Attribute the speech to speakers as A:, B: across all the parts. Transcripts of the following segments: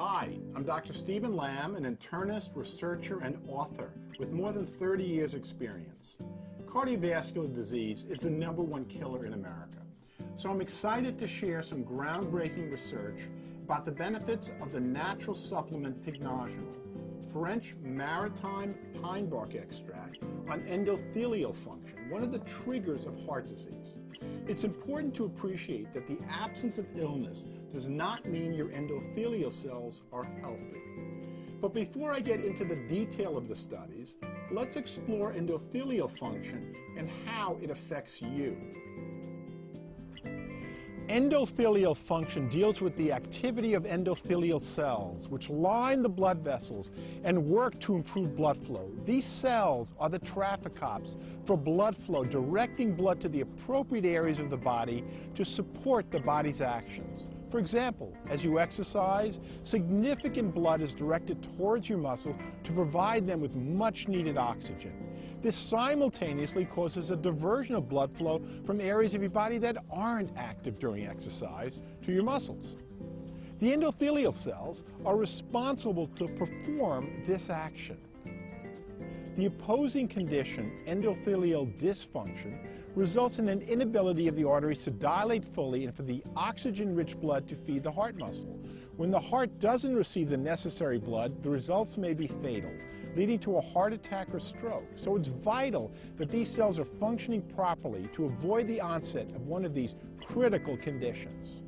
A: Hi, I'm Dr. Steven Lamm, an internist, researcher, and author with more than 30 years' experience. Cardiovascular disease is the number one killer in America. So I'm excited to share some groundbreaking research about the benefits of the natural supplement Pycnogenol, French maritime pine bark extract, on endothelial function, one of the triggers of heart disease. It's important to appreciate that the absence of illness does not mean your endothelial cells are healthy. But before I get into the detail of the studies, let's explore endothelial function and how it affects you. Endothelial function deals with the activity of endothelial cells, which line the blood vessels and work to improve blood flow. These cells are the traffic cops for blood flow, directing blood to the appropriate areas of the body to support the body's actions. For example, as you exercise, significant blood is directed towards your muscles to provide them with much needed oxygen. This simultaneously causes a diversion of blood flow from areas of your body that aren't active during exercise to your muscles. The endothelial cells are responsible to perform this action. The opposing condition, endothelial dysfunction, results in an inability of the arteries to dilate fully and for the oxygen-rich blood to feed the heart muscle. When the heart doesn't receive the necessary blood, the results may be fatal, leading to a heart attack or stroke. So it's vital that these cells are functioning properly to avoid the onset of one of these critical conditions.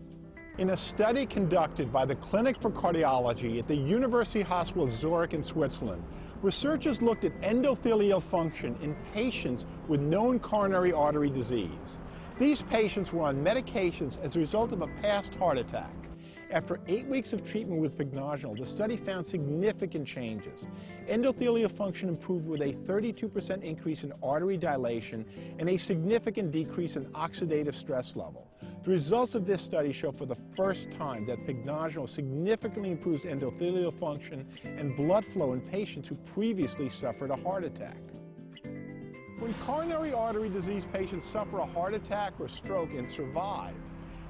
A: In a study conducted by the Clinic for Cardiology at the University Hospital of Zurich in Switzerland, researchers looked at endothelial function in patients with known coronary artery disease. These patients were on medications as a result of a past heart attack. After eight weeks of treatment with Pycnogenol, the study found significant changes. Endothelial function improved with a 32% increase in artery dilation and a significant decrease in oxidative stress level. The results of this study show for the first time that Pycnogenol significantly improves endothelial function and blood flow in patients who previously suffered a heart attack. When coronary artery disease patients suffer a heart attack or stroke and survive,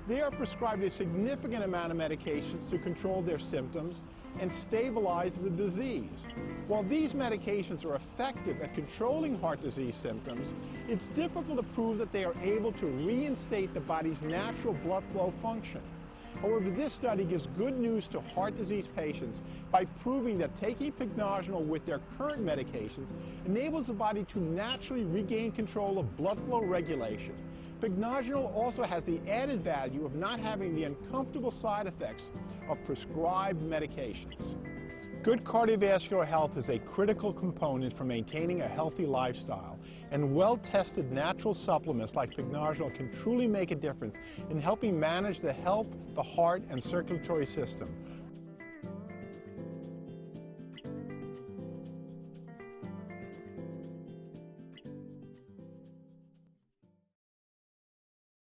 A: they are prescribed a significant amount of medications to control their symptoms and stabilize the disease. While these medications are effective at controlling heart disease symptoms, it's difficult to prove that they are able to reinstate the body's natural blood flow function. However, this study gives good news to heart disease patients by proving that taking Pycnogenol with their current medications enables the body to naturally regain control of blood flow regulation. Pycnogenol also has the added value of not having the uncomfortable side effects of prescribed medications. Good cardiovascular health is a critical component for maintaining a healthy lifestyle, and well-tested natural supplements like Pycnogenol can truly make a difference in helping manage the health, the heart, and circulatory system.